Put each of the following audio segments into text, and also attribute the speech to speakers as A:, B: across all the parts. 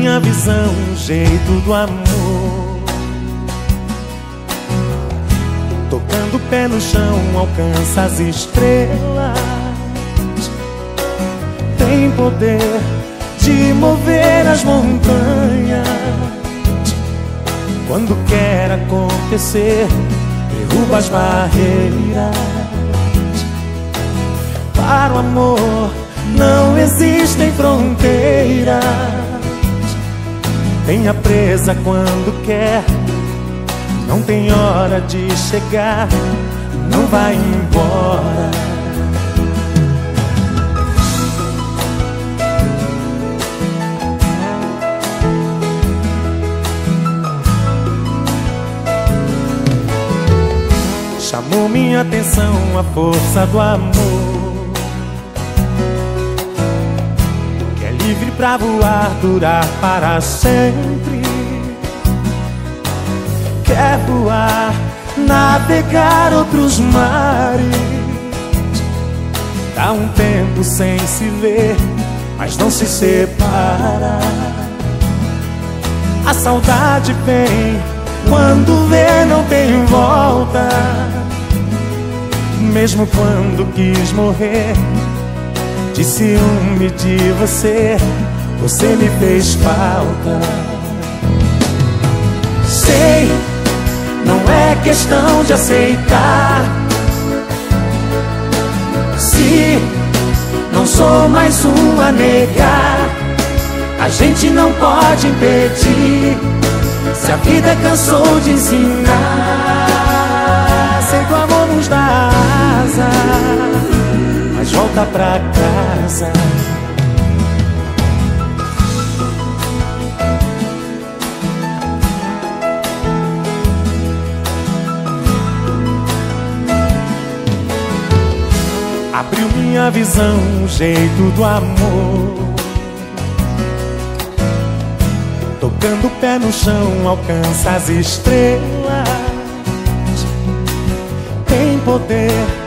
A: minha visão, o jeito do amor. Tocando o pé no chão, alcança as estrelas. Tem poder de mover as montanhas. Quando quer acontecer, derruba as barreiras. Para o amor não existem fronteiras. Tenha presa quando quer, não tem hora de chegar, não vai embora. Chamou minha atenção a força do amor livre pra voar, durar para sempre. Quer voar, navegar outros mares. Dá um tempo sem se ver, mas não se separa. A saudade vem quando vê não tem volta. Mesmo quando quis morrer De ciúme de você Você me fez falta. Sei, não é questão de aceitar. Se não sou mais um a negar A gente não pode impedir. Se a vida cansou de ensinar Sei que o amor nos dá asa. Mas volta pra casa Abriu minha visão, o jeito do amor Tocando o pé no chão, alcança as estrelas. Tem poder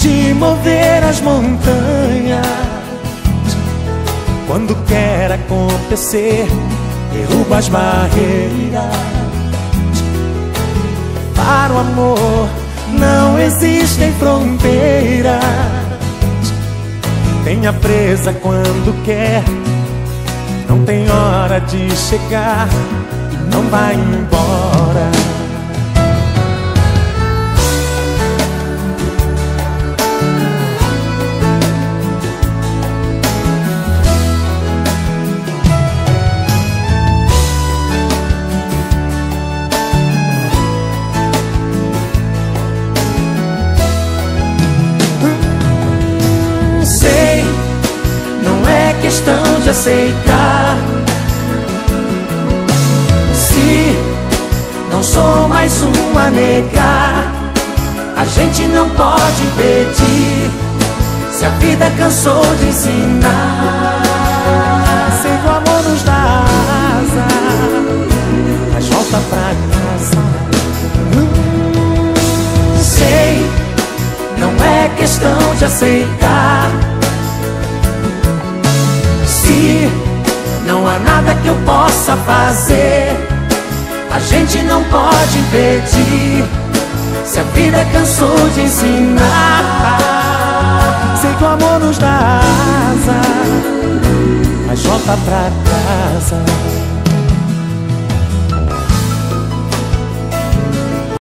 A: de mover as montanhas. Quando quer acontecer, derruba as barreiras. Para o amor não existem fronteiras. Tenha presa quando quer não tem hora de chegar, não vai embora. Aceitar. Se não sou mais um a negar, a gente não pode impedir. Se a vida cansou de ensinar, que o amor nos dá asa, mas volta pra casa. Hum, sei, não é questão de aceitar. Nada que eu possa fazer, a gente não pode impedir. Se a vida cansou de ensinar, sei que o amor nos dá asa, mas volta pra casa.